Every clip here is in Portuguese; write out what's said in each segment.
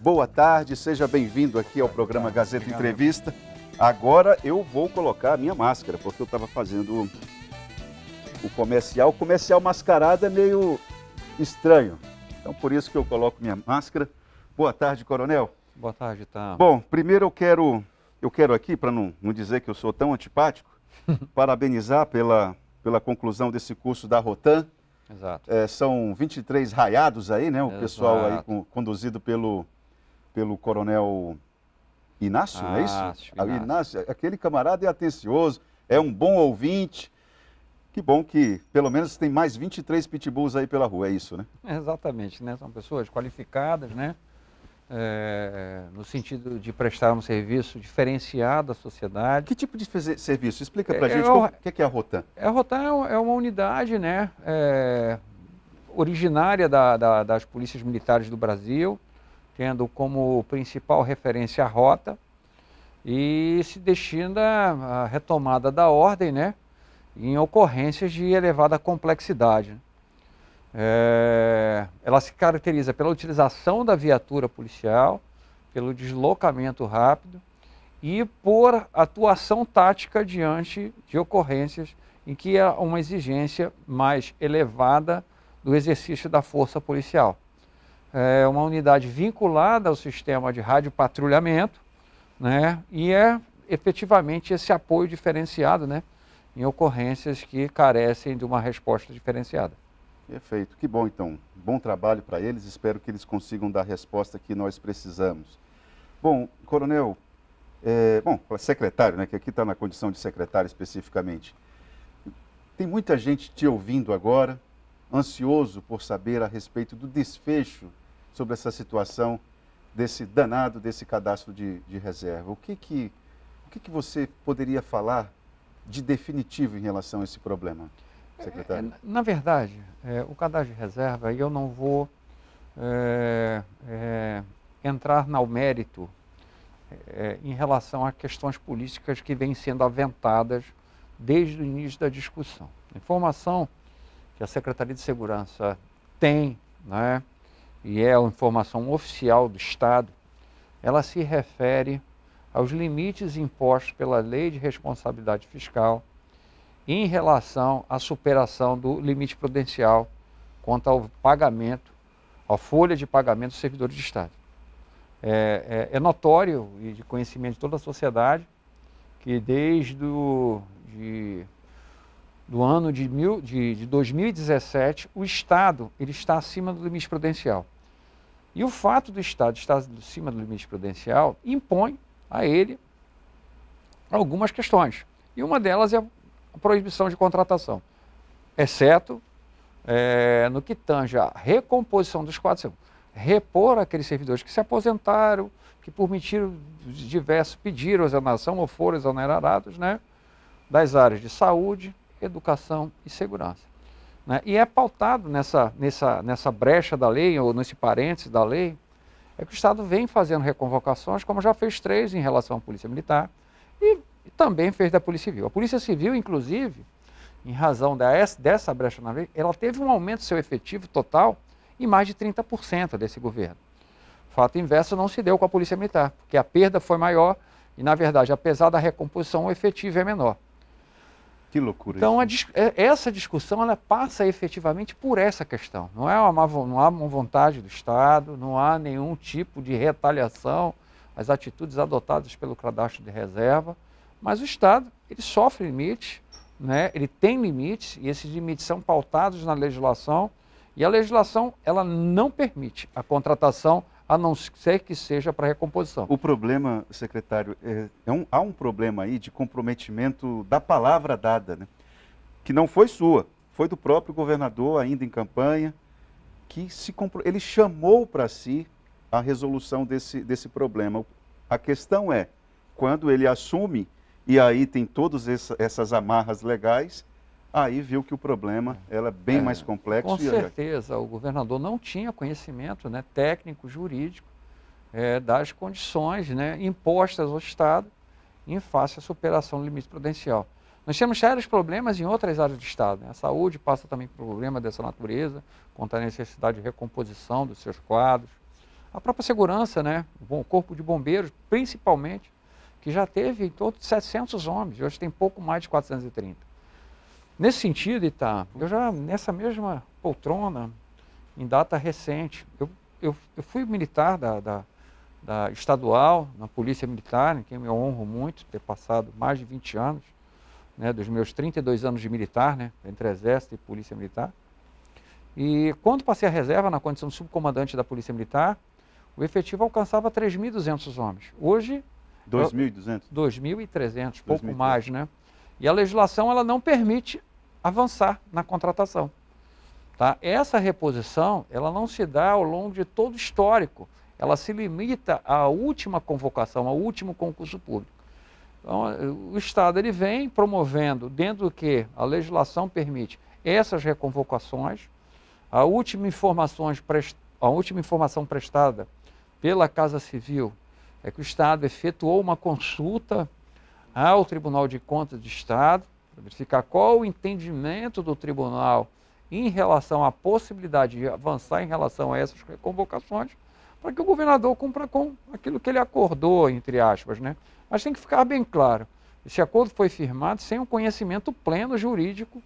boa tarde, seja bem-vindo aqui ao programa Gazeta Entrevista. Agora eu vou colocar a minha máscara, porque eu estava fazendo o comercial. O comercial mascarado é meio estranho, então por isso que eu coloco minha máscara. Boa tarde, coronel. Boa tarde, tá. Bom, primeiro eu quero, eu quero aqui, para não, não dizer que eu sou tão antipático, parabenizar pela, pela conclusão desse curso da Rotan. Exato. É, são 23 raiados aí, né? O Exato. pessoal aí com- conduzido pelo, pelo coronel Inácio, é isso? Inácio, Ah, Inácio. Inácio, aquele camarada é atencioso, é um bom ouvinte. Que bom que pelo menos tem mais 23 pitbulls aí pela rua, é isso, né? Exatamente, né? São pessoas qualificadas, né? É, no sentido de prestar um serviço diferenciado à sociedade. Que tipo de serviço? Explica pra É, gente como- o que é que é a Rotan. A Rotan é um- é uma unidade, né? é, originária da- da- das polícias militares do Brasil, tendo como principal referência a rota e se destina à retomada da ordem, né? Em ocorrências de elevada complexidade. É, ela se caracteriza pela utilização da viatura policial, pelo deslocamento rápido e por atuação tática diante de ocorrências em que há uma exigência mais elevada do exercício da força policial. É uma unidade vinculada ao sistema de radiopatrulhamento, né? E é efetivamente esse apoio diferenciado, né? Em ocorrências que carecem de uma resposta diferenciada. Perfeito, que bom então. Bom trabalho para eles, espero que eles consigam dar a resposta que nós precisamos. Bom, coronel, é, bom, secretário, né, que aqui está na condição de secretário especificamente. Tem muita gente te ouvindo agora, ansioso por saber a respeito do desfecho sobre essa situação desse danado, desse cadastro de, de reserva. O que que, o que que você poderia falar de definitivo em relação a esse problema, secretário? É, na verdade, é, o cadastro de reserva, eu não vou é, é, entrar no mérito é, em relação a questões políticas que vêm sendo aventadas desde o início da discussão. A informação que a Secretaria de Segurança tem, né, e é a informação oficial do Estado, ela se refere aos limites impostos pela Lei de Responsabilidade Fiscal em relação à superação do limite prudencial quanto ao pagamento, à folha de pagamento dos servidores de Estado. É, é- é notório e de conhecimento de toda a sociedade que desde o, de, do ano de, mil, de, de 2017 o Estado ele está acima do limite prudencial. E o fato do Estado estar acima do limite prudencial impõe a ele algumas questões. E uma delas é a proibição de contratação, exceto eh, no que tange a recomposição dos quadros, repor aqueles servidores que se aposentaram, que por motivos diversos pediram exoneração ou foram exonerados, né, das áreas de saúde, educação e segurança. né? E é pautado nessa, nessa, nessa brecha da lei, ou nesse parênteses da lei, é que o Estado vem fazendo reconvocações, como já fez três em relação à Polícia Militar, e, também fez da Polícia Civil. A Polícia Civil, inclusive, em razão da, dessa brecha na lei, ela teve um aumento do seu efetivo total em mais de 30% desse governo. Fato inverso não se deu com a Polícia Militar, porque a perda foi maior e, na verdade, apesar da recomposição, o efetivo é menor. Que loucura Então, dis- é- essa discussão ela passa efetivamente por essa questão. Não, é uma, não há uma vontade do Estado, não há nenhum tipo de retaliação às atitudes adotadas pelo cadastro de reserva, mas o Estado ele sofre limites, né? ele tem limites, e esses limites são pautados na legislação, e a legislação ela não permite a contratação, a não ser que seja para recomposição. O problema, secretário, é, é um- há um problema aí de comprometimento da palavra dada, né? que não foi sua, foi do próprio governador ainda em campanha, que se ele chamou para si a resolução desse, desse problema. A questão é, quando ele assume, e aí tem todas essa- essas amarras legais, aí viu que o problema era bem É, mais complexo. Com e- certeza, o governador não tinha conhecimento né, técnico, jurídico, eh, das condições né, impostas ao Estado em face à superação do limite prudencial. Nós temos sérios problemas em outras áreas do Estado. né? A saúde passa também por problema dessa natureza, quanto à necessidade de recomposição dos seus quadros. A própria segurança, né? o corpo de bombeiros, principalmente, que já teve em torno de 700 homens, hoje tem pouco mais de 430. Nesse sentido, Ita, eu já nessa mesma poltrona, em data recente, eu, eu, eu fui militar da, da, da, estadual, na Polícia Militar, em quem me honro muito, ter passado mais de 20 anos, né, dos meus 32 anos de militar, né, entre Exército e Polícia Militar. E quando passei a reserva na condição de subcomandante da Polícia Militar, o efetivo alcançava 3.200 homens. Hoje 2.200? 2.300, pouco mais, né? E a legislação ela não permite avançar na contratação. Tá? Essa reposição ela não se dá ao longo de todo o histórico. Ela se limita à última convocação, ao último concurso público. Então, o Estado ele vem promovendo, dentro do que a legislação permite, essas reconvocações. A última, a última informação prestada pela Casa Civil é que o Estado efetuou uma consulta ao Tribunal de Contas do Estado, verificar qual o entendimento do tribunal em relação à possibilidade de avançar em relação a essas convocações, para que o governador cumpra com aquilo que ele acordou, entre aspas. Né? Mas tem que ficar bem claro, esse acordo foi firmado sem o um conhecimento pleno jurídico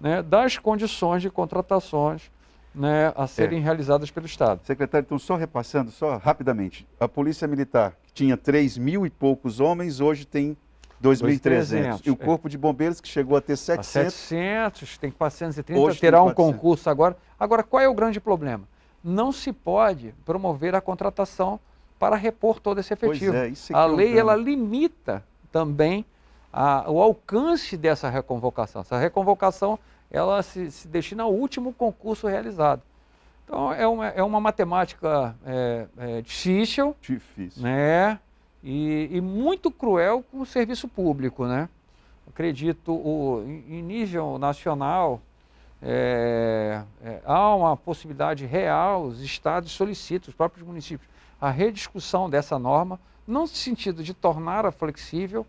né, das condições de contratações né, a serem é. realizadas pelo Estado. Secretário, então só repassando, só rapidamente, a Polícia Militar que tinha 3 mil e poucos homens, hoje tem 2.300. E o é. Corpo é. de Bombeiros que chegou a ter 700. A 700, tem 430, hoje terá um concurso agora. Agora, qual é o grande problema? Não se pode promover a contratação para repor todo esse efetivo. É, é a lei, ela limita também a, o alcance dessa reconvocação. Essa reconvocação ela se, se destina ao último concurso realizado. Então é uma, é uma matemática é, é, difícil, difícil, né? E, e, muito cruel com o serviço público, né? Acredito, o, em nível nacional, é, é, há uma possibilidade real, os estados solicitam, os próprios municípios, a rediscussão dessa norma, não no sentido de torná-la flexível,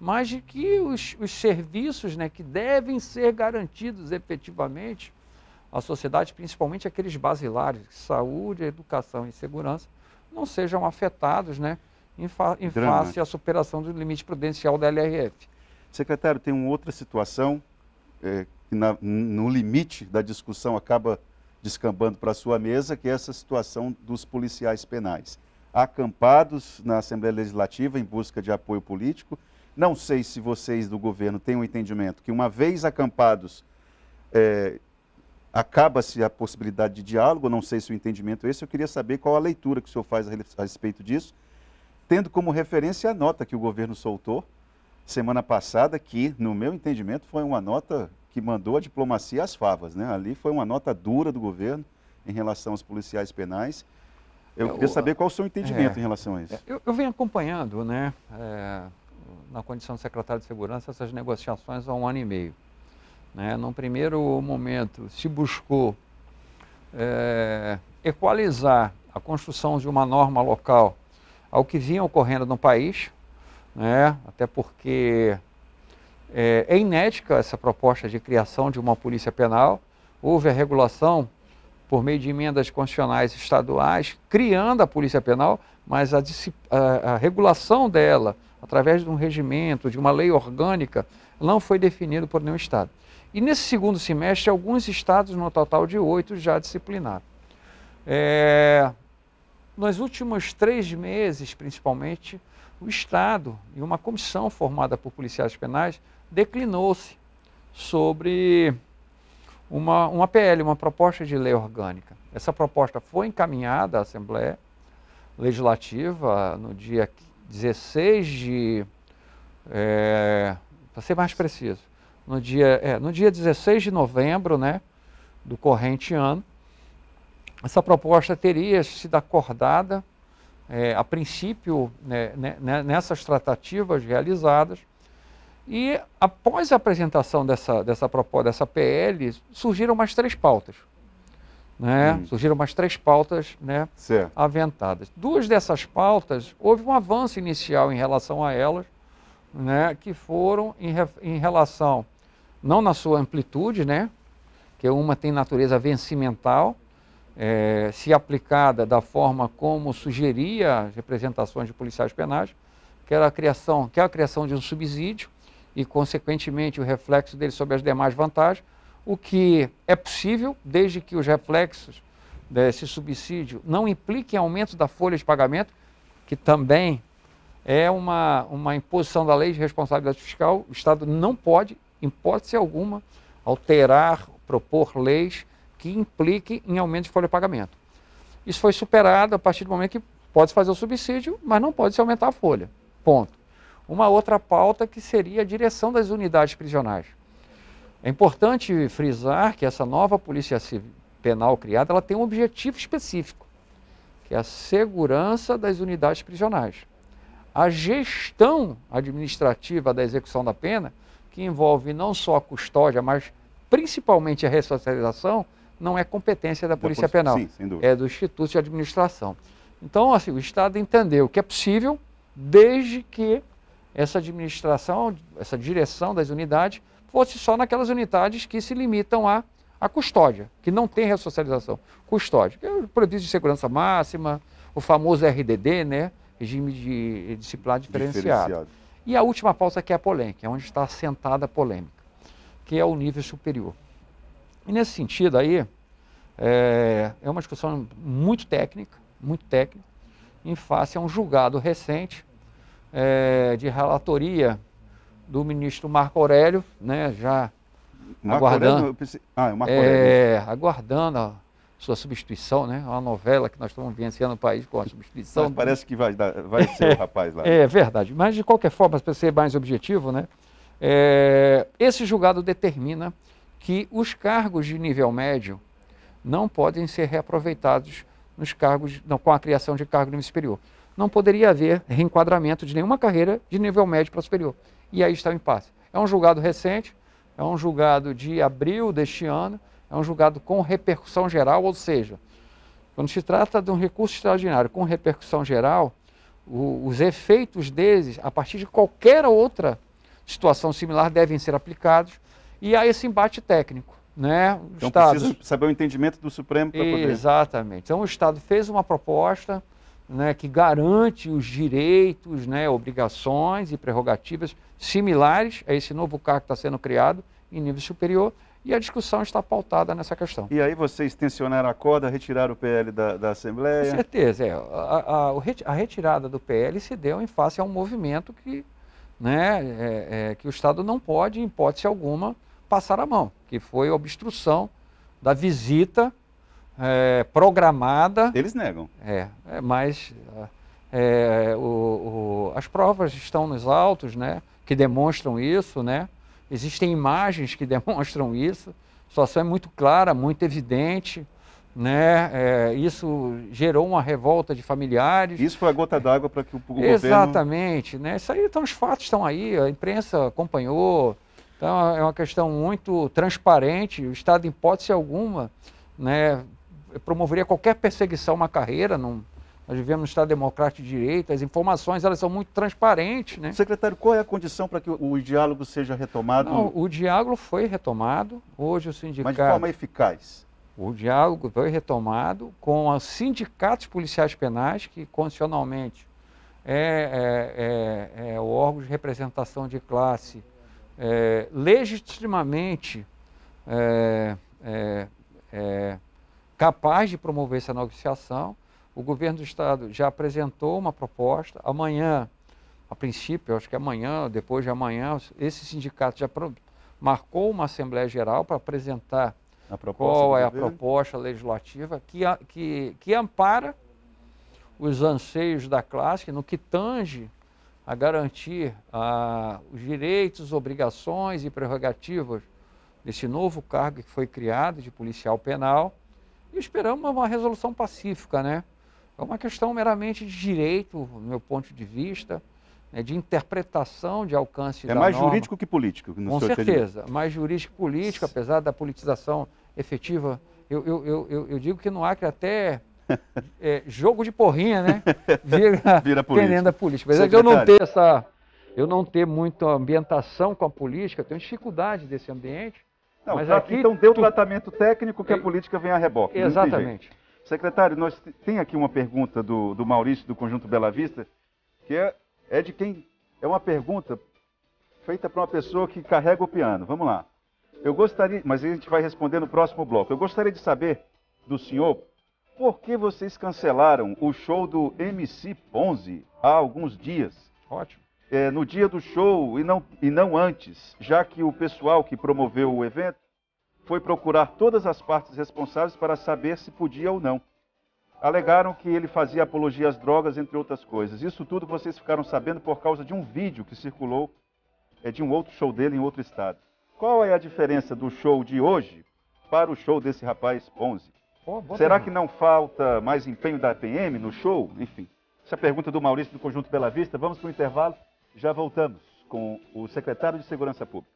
mas de que os, os serviços né, que devem ser garantidos efetivamente à sociedade, principalmente aqueles basilares, saúde, educação e segurança, não sejam afetados né, em, fa em face à superação do limite prudencial da LRF. Secretário, tem uma outra situação é, que na, no limite da discussão acaba descambando para a sua mesa, que é essa situação dos policiais penais. Acampados na Assembleia Legislativa em busca de apoio político, não sei se vocês do governo têm um entendimento que, uma vez acampados, é, acaba-se a possibilidade de diálogo, não sei se o entendimento é esse. Eu queria saber qual a leitura que o senhor faz a respeito disso, tendo como referência a nota que o governo soltou semana passada, que, no meu entendimento, foi uma nota que mandou a diplomacia às favas. Né? Ali foi uma nota dura do governo em relação aos policiais penais. Eu, eu queria saber qual o seu entendimento é, em relação a isso. Eu, eu venho acompanhando, né? É na condição de secretário de Segurança, essas negociações há um ano e meio. Né? Num primeiro momento, se buscou é, equalizar a construção de uma norma local ao que vinha ocorrendo no país, né? até porque é, é inédita essa proposta de criação de uma polícia penal. Houve a regulação por meio de emendas constitucionais estaduais, criando a polícia penal, mas a, a, a regulação dela através de um regimento, de uma lei orgânica, não foi definido por nenhum Estado. E nesse segundo semestre, alguns estados, no total de oito, já disciplinaram. É, nos últimos três meses, principalmente, o Estado e uma comissão formada por policiais penais declinou-se sobre uma, uma PL, uma proposta de lei orgânica. Essa proposta foi encaminhada à Assembleia Legislativa no dia 16 de. É, para ser mais preciso, no dia, é, no dia 16 de novembro né, do corrente ano, essa proposta teria sido acordada, é, a princípio, né, né, né nessas tratativas realizadas, e após a apresentação dessa, dessa dessa PL, surgiram mais três pautas né? Hum. Surgiram umas três pautas né, aventadas. Duas dessas pautas, houve um avanço inicial em relação a elas, né, que foram em, em relação, não na sua amplitude, né, que uma tem natureza vencimental, é, se aplicada da forma como sugeria as representações de policiais penais, que era a criação, que é a criação de um subsídio e, consequentemente, o reflexo dele sobre as demais vantagens, o que é possível, desde que os reflexos desse subsídio não impliquem aumento da folha de pagamento, que também é uma, uma imposição da lei de responsabilidade fiscal. O Estado não pode, em hipótese alguma, alterar, propor leis que impliquem em aumento de folha de pagamento. Isso foi superado a partir do momento que pode fazer o subsídio, mas não pode se aumentar a folha. Ponto. Uma outra pauta que seria a direção das unidades prisionais. É importante frisar que essa nova polícia penal criada, ela tem um objetivo específico, que é a segurança das unidades prisionais. A gestão administrativa da execução da pena, que envolve não só a custódia, mas principalmente a ressocialização, não é competência da Polícia Penal, Sim, é do Instituto de Administração. Então, assim, o Estado entendeu que é possível, desde que essa administração, essa direção das unidades, fosse só naquelas unidades que se limitam à, à custódia, que não tem ressocialização. Custódia, que é o previsto de segurança máxima, o famoso RDD, né? Regime de disciplinar diferenciado. diferenciado. E a última pauta que é a polêmica, é onde está assentada a polêmica, que é o nível superior. E nesse sentido aí, é, é uma discussão muito técnica, muito técnica, em face a um julgado recente é, de relatoria do ministro Marco Aurélio, né, já Marco aguardando, Aurélio, pensei, ah, é Marco é, Aurélio. É, aguardando a sua substituição, né, uma novela que nós estamos vivenciando no país com a substituição. Mas parece que vai, dar, vai ser o rapaz lá. É verdade, mas de qualquer forma, para ser mais objetivo, né, é, esse julgado determina que os cargos de nível médio não podem ser reaproveitados nos cargos, não, com a criação de cargo de nível superior. Não poderia haver reenquadramento de nenhuma carreira de nível médio para superior. E aí está o impasse. É um julgado recente, é um julgado de abril deste ano, é um julgado com repercussão geral, ou seja, quando se trata de um recurso extraordinário com repercussão geral, o, os efeitos deles, a partir de qualquer outra situação similar, devem ser aplicados e há esse embate técnico. Né? O então Estado... precisa saber o entendimento do Supremo para poder... Exatamente. Então o Estado fez uma proposta né, que garante os direitos, né, obrigações e prerrogativas similares a esse novo cargo que está sendo criado em nível superior e a discussão está pautada nessa questão. E aí vocês tensionaram a corda, retiraram o PL da, da Assembleia? Com certeza. É. A, a, a, retirada do PL se deu em face a um movimento que, né, é, é, que o Estado não pode, em hipótese alguma, passar a mão, que foi a obstrução da visita é, programada. Eles negam. É, é mas é, o, o, as provas estão nos autos, né, que demonstram isso, né? Existem imagens que demonstram isso. A situação é muito clara, muito evidente. Né? É, isso gerou uma revolta de familiares. Isso foi a gota d'água para que o, o Exatamente, né? Isso aí, então os fatos estão aí, a imprensa acompanhou, então é uma questão muito transparente. O Estado, em hipótese alguma, né, promoveria qualquer perseguição a uma carreira. Num, nós vivemos no Estado democrático de direito, as informações elas são muito transparentes. Né? Secretário, qual é a condição para que o, o diálogo seja retomado? Não, o diálogo foi retomado. Hoje o sindicato. Mas de forma eficaz. O diálogo foi retomado com os sindicatos policiais penais, que constitucionalmente é, é, é, é o órgão de representação de classe é, legitimamente é, é, é, capaz de promover essa negociação. O governo do Estado já apresentou uma proposta. Amanhã, a princípio, acho que amanhã, depois de amanhã, esse sindicato já marcou uma Assembleia Geral para apresentar qual é a proposta legislativa que, que, que ampara os anseios da classe no que tange a garantir a, os direitos, obrigações e prerrogativas desse novo cargo que foi criado de policial penal e esperamos uma resolução pacífica, né? É uma questão meramente de direito, do meu ponto de vista, né, de interpretação de alcance é da norma. É mais jurídico que político. Com certeza, mais jurídico que político, apesar da politização efetiva. Eu, eu, eu, eu digo que no Acre até é, jogo de porrinha, né? Vira, Vira política. política. Apesar de eu não ter essa, eu não ter muita ambientação com a política, tenho dificuldade desse ambiente. Não, mas tá, aqui, então deu tu... tratamento técnico que a política vem a reboque. Exatamente. Secretário, nós tem aqui uma pergunta do, do Maurício do Conjunto Bela Vista, que é, é de quem. É uma pergunta feita para uma pessoa que carrega o piano. Vamos lá. Eu gostaria, mas a gente vai responder no próximo bloco. Eu gostaria de saber do senhor por que vocês cancelaram o show do MC Ponzi há alguns dias? Ótimo. É, no dia do show e não, e não antes, já que o pessoal que promoveu o evento foi procurar todas as partes responsáveis para saber se podia ou não. Alegaram que ele fazia apologia às drogas, entre outras coisas. Isso tudo vocês ficaram sabendo por causa de um vídeo que circulou é, de um outro show dele em outro estado. Qual é a diferença do show de hoje para o show desse rapaz Ponzi? Oh, Será que não falta mais empenho da PM no show? Enfim, essa é a pergunta do Maurício do Conjunto Bela Vista. Vamos para o intervalo. Já voltamos com o secretário de Segurança Pública.